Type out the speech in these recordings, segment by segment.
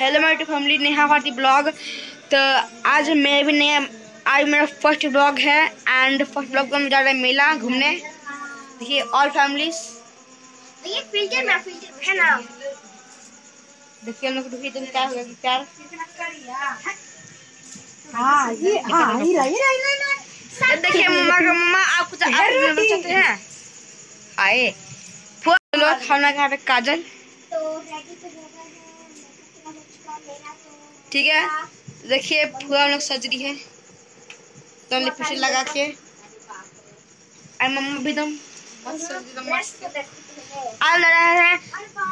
Hello मेरी family Neha Bharti blog. तो आज मैं भी नया आज मेरा फ़र्स्ट ब्लॉग है एंड फ़र्स्ट ब्लॉग में जा रहे हैं मेला घूमने। देखिए ऑल फैमिलीज़ ये फ़िल्टर में फ़िल्टर है ना? देखिए हम लोग देखिए तुम क्या होगा प्यार हाँ ये हाँ ये रही रही रही देखिए मम्मा का मम्मा आप कुछ आप चाहते हैं? आए। फुआ लोग खाना खा रहे काजल। तो ठीक है? देखिए, पूरा हम लोग सज रही है। तो लिपस्टिक लगा के। और मम्मा भी ड्रेस तो देखते हैं हैं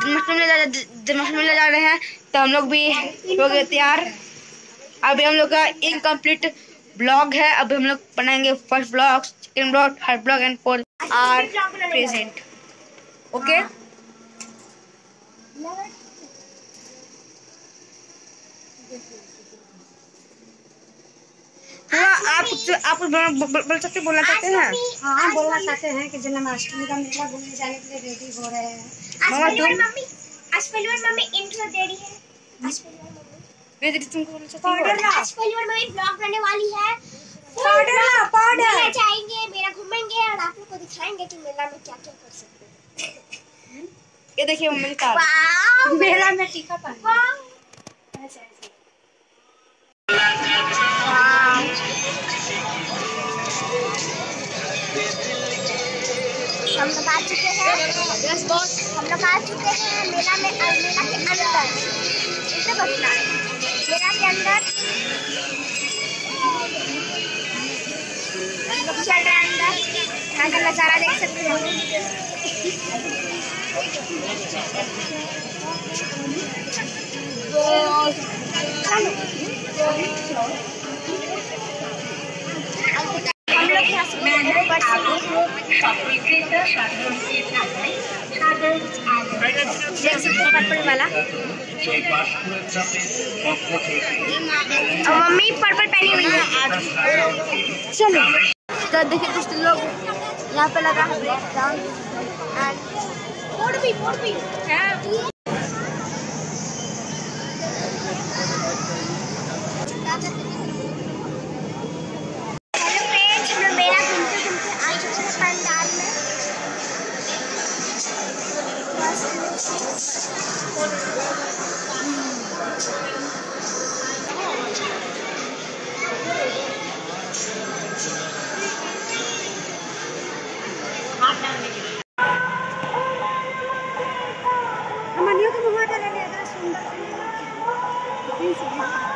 जन्माष्टमी जन्माष्टमी ले जा रहे हैं। तो हम लोग भी हो गए तैयार। अभी हम लोग का इनकम्प्लीट ब्लॉग है। अभी हम लोग बनाएँगे first blog second blog third blog and fourth or present okay पूरा आप आप बोल बोल- बोल सकते बोलना चाहते हैं? हाँ बोलना चाहते हैं कि जन्माष्टमी का मेला घूमने जाने के लिए रेडी हो रहे हैं। मामा, आज पहली बार तुम? मम्मी आज पहली बार मम्मी इंट्रो दे रही है। आज पहली बार मम्मी ये दीदी तुमको बोलना चाहती हो? आज पहली बार मम्मी ब्लॉग करने वाली है। पाउडर ला, पाउडर। मेला जाएँगे मेला घूमेंगे और आप लोग को दिखाएँगे कि मेला में क्या क्या कर सकते हैं। ये देखिए मम्मी मेला में टीका पानी हम लोग आ चुके हैं। यस बॉस हम लोग आ चुके हैं मेला में मेला के अंदर। इसे बचना मेला के अंदर। हम लोग चल रहे हैं अंदर। यहाँ का नज़ारा देख सकते हैं। हैं पर्पल वाला और मम्मी पर्पल पहनी हुई है। चलो। तो देखिए कुछ लोग यहाँ पे लगा है। ब्रेक मोड़ भी मोड़ भी। Aman yuk, kamu ada lagi ada. Ini.